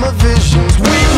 dream of visions. We